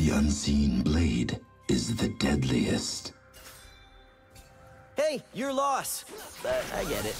The unseen blade is the deadliest. Hey, your loss. But I get it.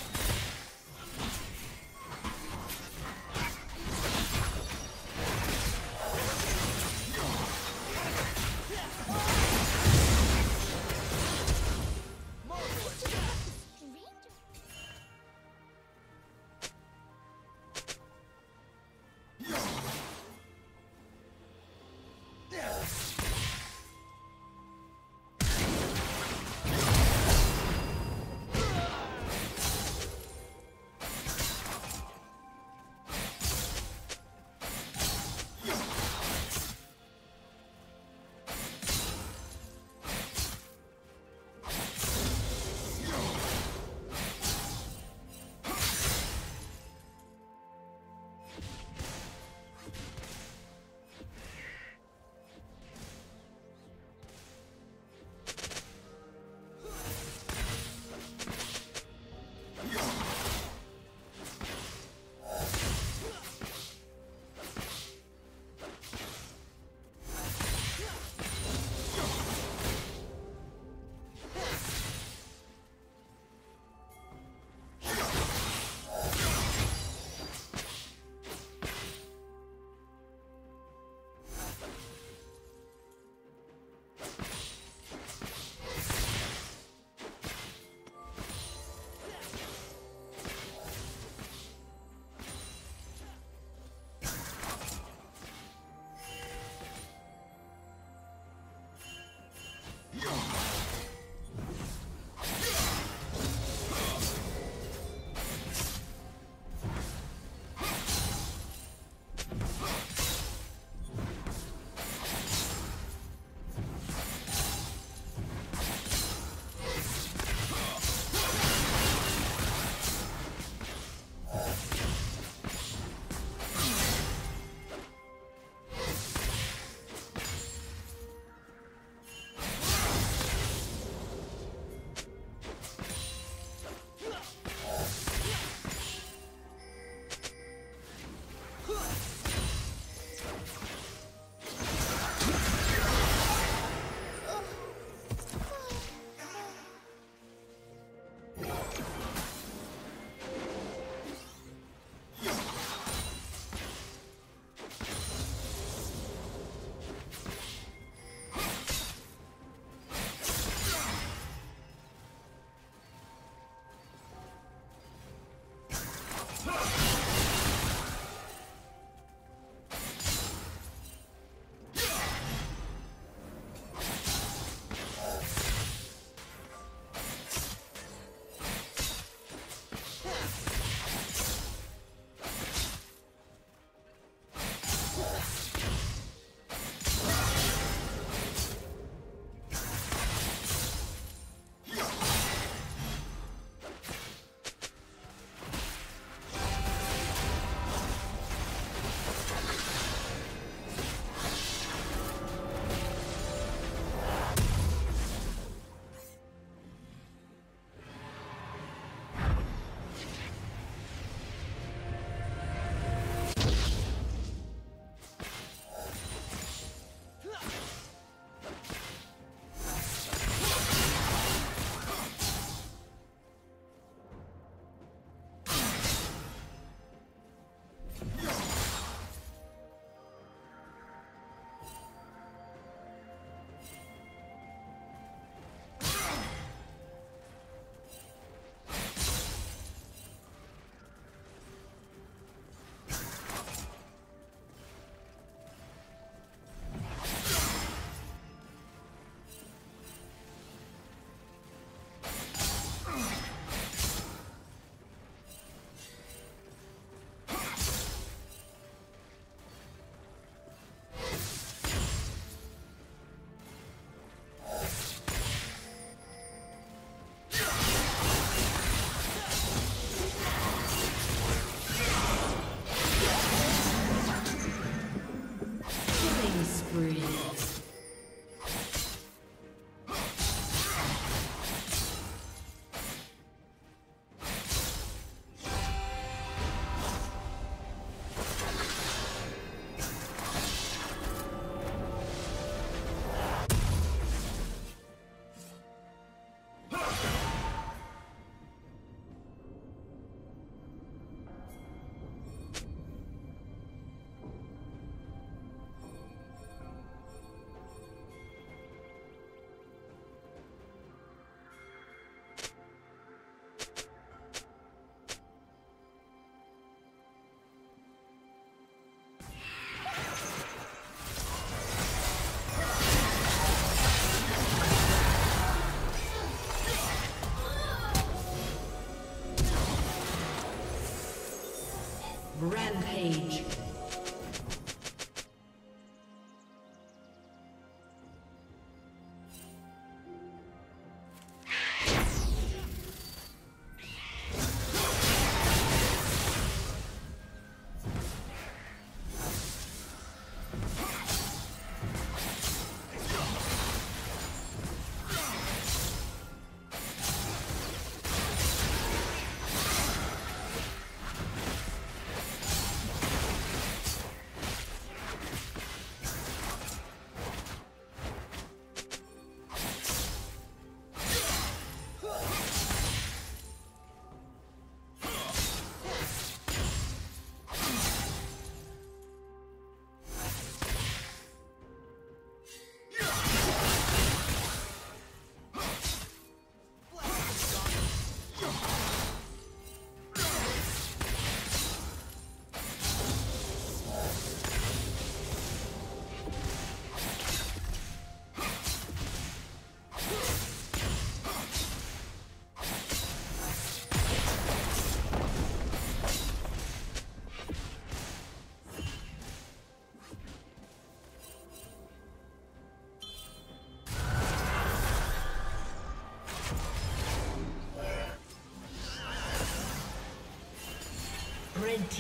Rampage.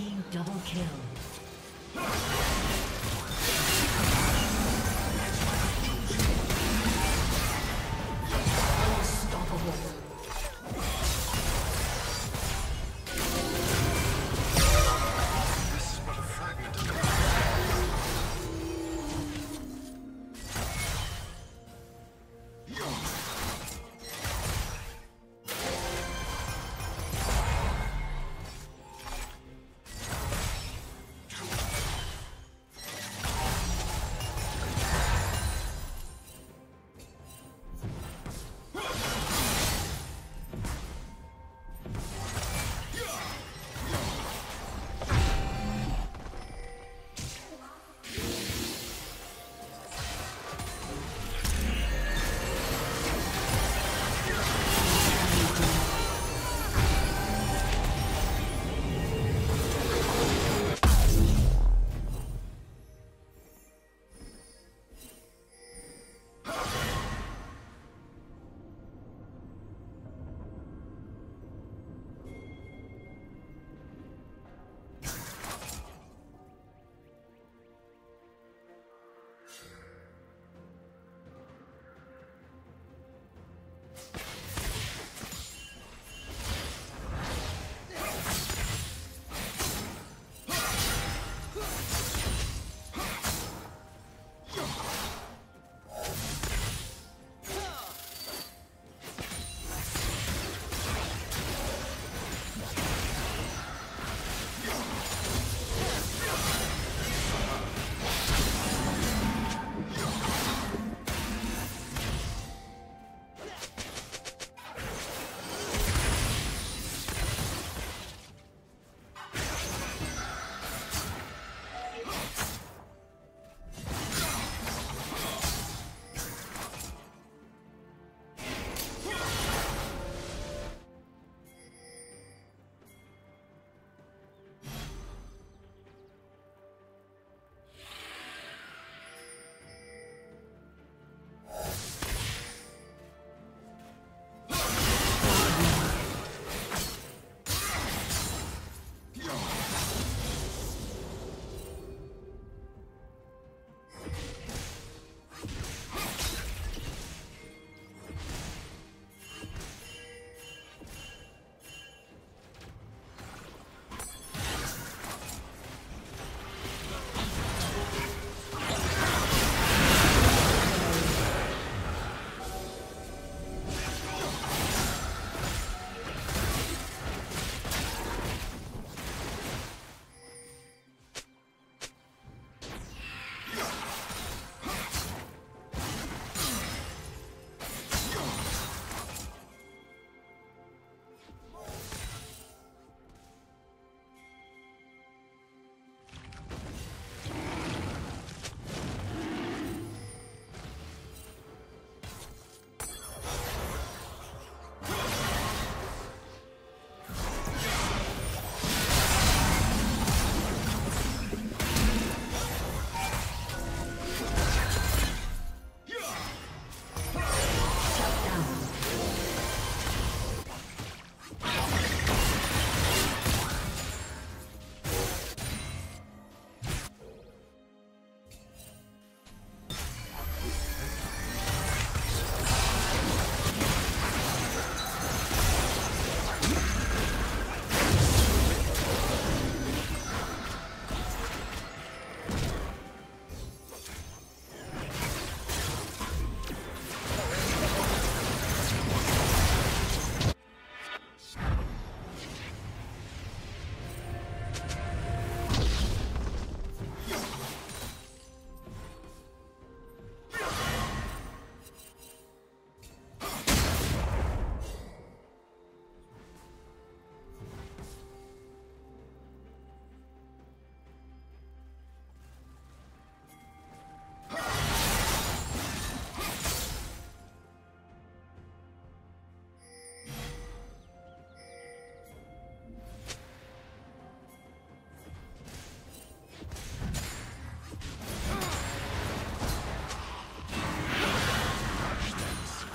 Team double kill.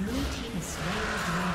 Blue team is slain.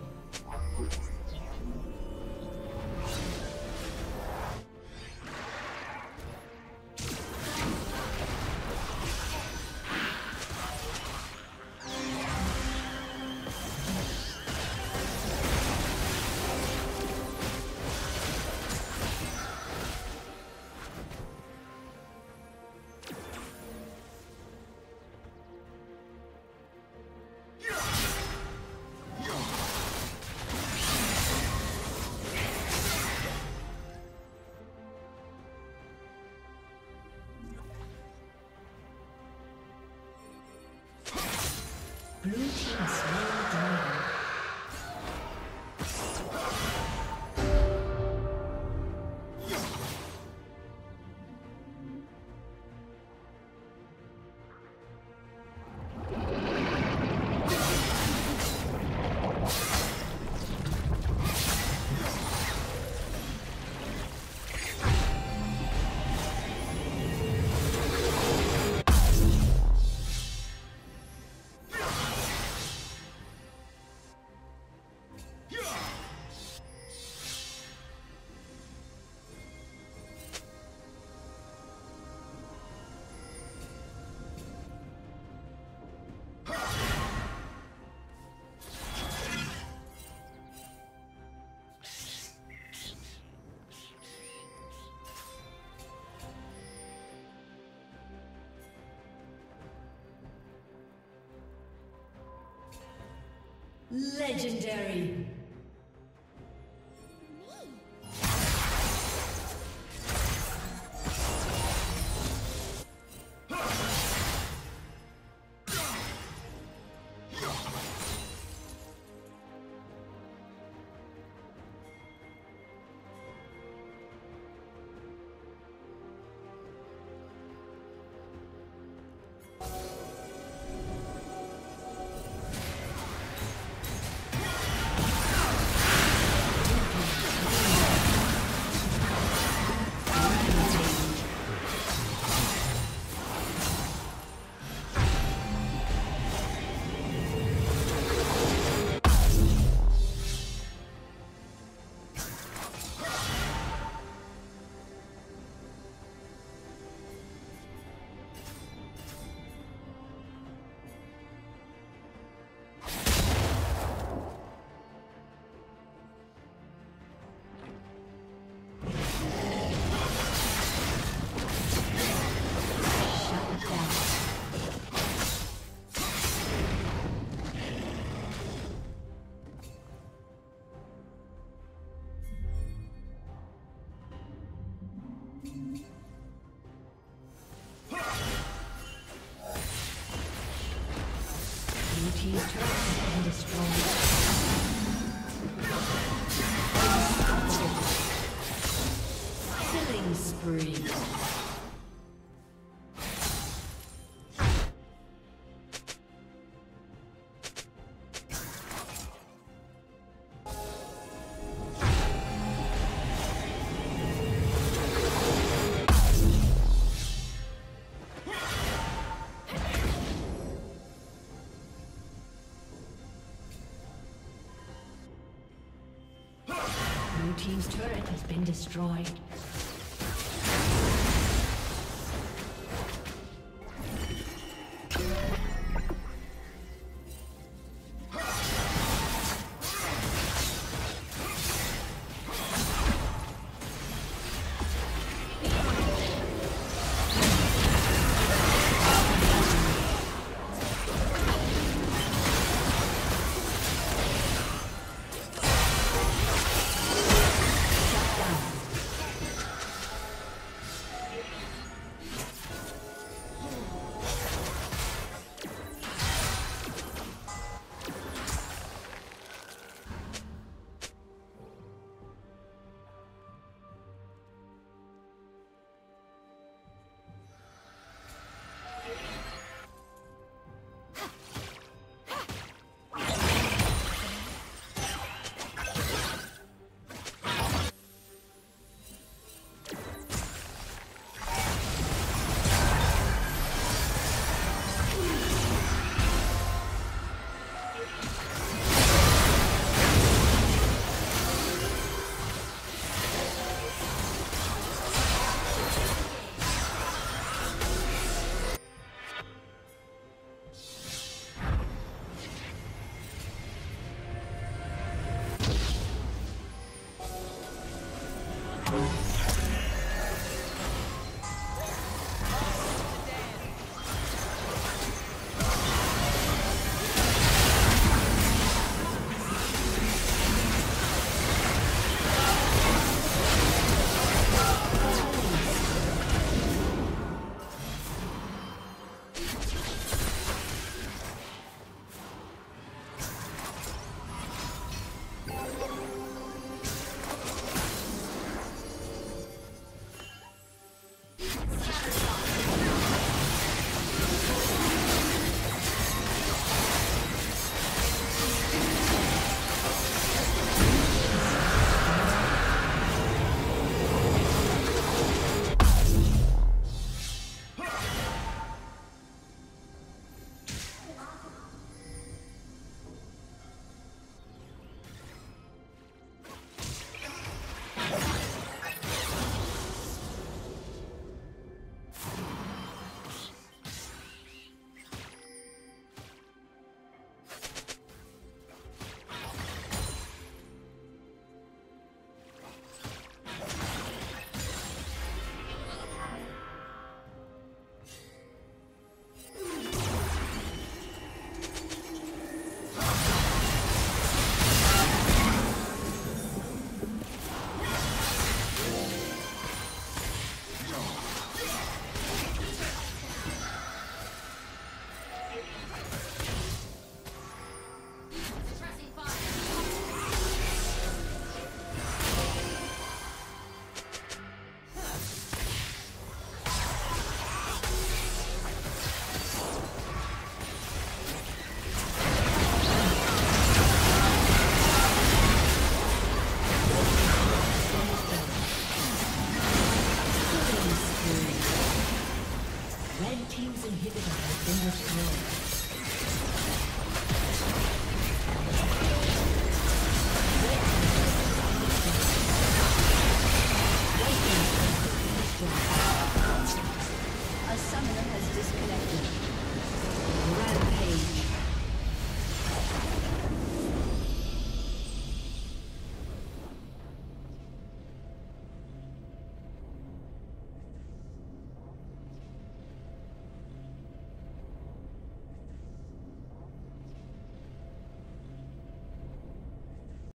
Legendary. Destroyed.